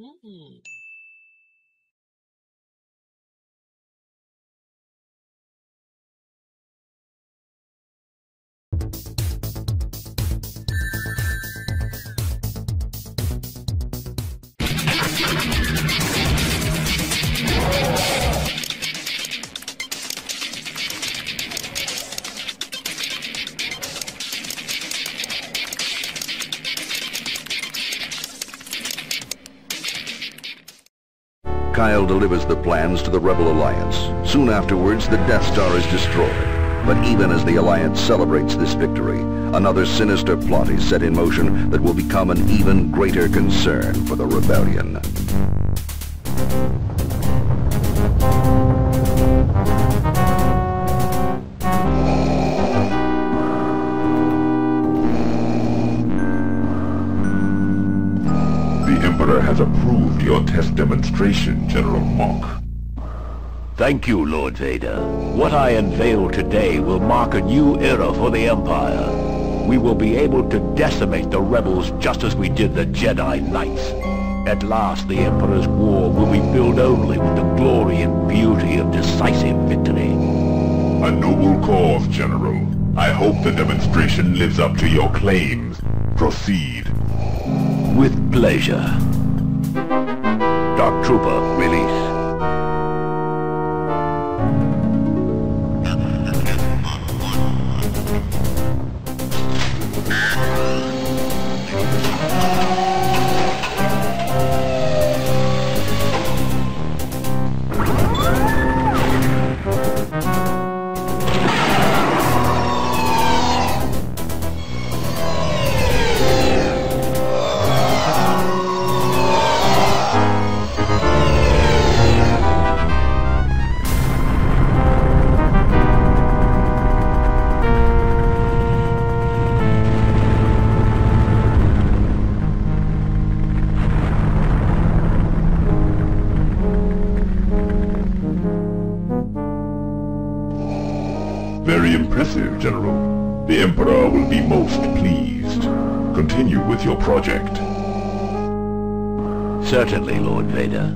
Mm-mm. Kyle delivers the plans to the Rebel Alliance. Soon afterwards, the Death Star is destroyed. But even as the Alliance celebrates this victory, another sinister plot is set in motion that will become an even greater concern for the Rebellion. Test demonstration, General Mohc. Thank you, Lord Vader. What I unveil today will mark a new era for the Empire. We will be able to decimate the rebels just as we did the Jedi Knights. At last, the Emperor's war will be filled only with the glory and beauty of decisive victory. A noble cause, General. I hope the demonstration lives up to your claims. Proceed. With pleasure. Trooper, project. Certainly, Lord Vader.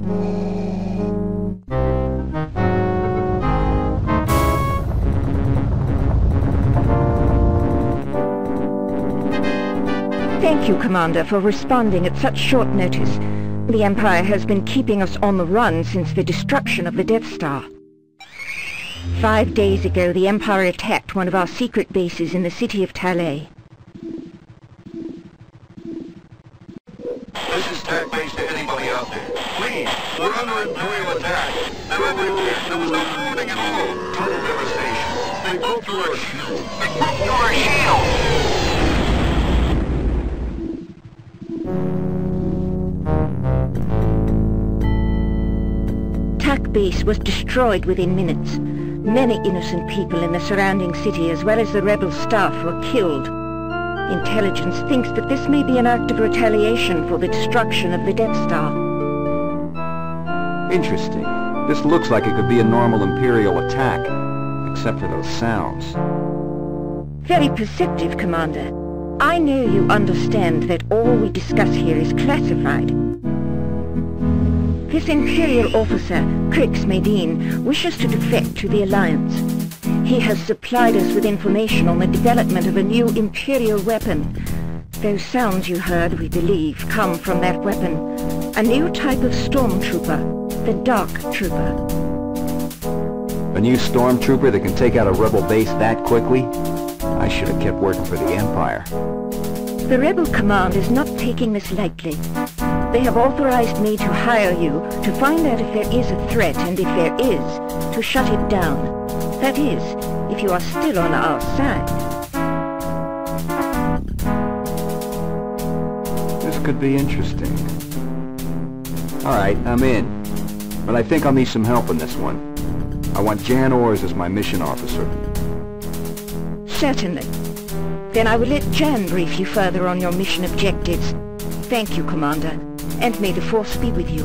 Thank you, Commander, for responding at such short notice. The Empire has been keeping us on the run since the destruction of the Death Star. Five days ago, the Empire attacked one of our secret bases in the city of Talay. Under attack. There was no warning at all. Total devastation. They broke through our shield. They broke through our shield! Tak base was destroyed within minutes. Many innocent people in the surrounding city as well as the rebel staff were killed. Intelligence thinks that this may be an act of retaliation for the destruction of the Death Star. Interesting. This looks like it could be a normal Imperial attack, except for those sounds. Very perceptive, Commander. I know you understand that all we discuss here is classified. This Imperial officer, Crix Madine, wishes to defect to the Alliance. He has supplied us with information on the development of a new Imperial weapon. Those sounds you heard, we believe, come from that weapon. A new type of stormtrooper, the Dark Trooper. A new stormtrooper that can take out a rebel base that quickly? I should have kept working for the Empire. The Rebel Command is not taking this lightly. They have authorized me to hire you to find out if there is a threat and if there is, to shut it down. That is, if you are still on our side. This could be interesting. Alright, I'm in. But I think I'll need some help in this one. I want Jan Ors as my mission officer. Certainly. Then I will let Jan brief you further on your mission objectives. Thank you, Commander, and may the Force be with you.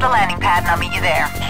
the landing pad and I'll meet you there.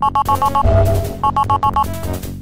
Thank you.